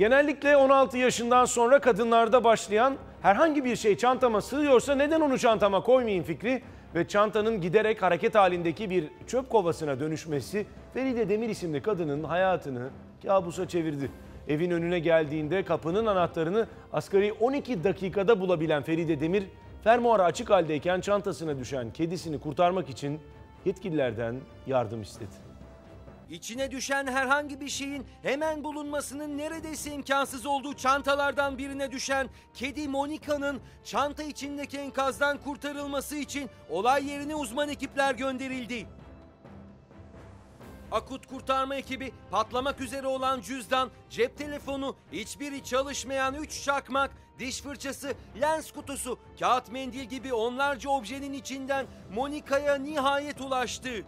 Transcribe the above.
Genellikle 16 yaşından sonra kadınlarda başlayan herhangi bir şey çantama sığıyorsa neden onu çantama koymayayım fikri ve çantanın giderek hareket halindeki bir çöp kovasına dönüşmesi Feride Demir isimli kadının hayatını kabusa çevirdi. Evin önüne geldiğinde kapının anahtarını asgari 12 dakikada bulabilen Feride Demir, fermuarı açık haldeyken çantasına düşen kedisini kurtarmak için yetkililerden yardım istedi. İçine düşen herhangi bir şeyin hemen bulunmasının neredeyse imkansız olduğu çantalardan birine düşen kedi Monika'nın çanta içindeki enkazdan kurtarılması için olay yerine uzman ekipler gönderildi. Akut kurtarma ekibi patlamak üzere olan cüzdan, cep telefonu, hiçbiri çalışmayan 3 çakmak, diş fırçası, lens kutusu, kağıt mendil gibi onlarca objenin içinden Monika'ya nihayet ulaştı.